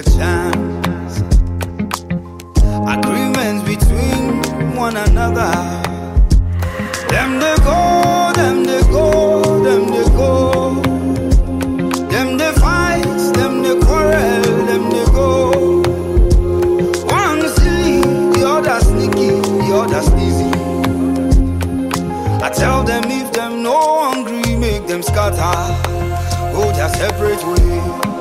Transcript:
a chance. Agreements between one another. Them they go, them they go, them they go. Them they fight, them they quarrel, them they go. One silly, the other sneaky, the other sleazy. I tell them if them no hungry, make them scatter. Go their separate way.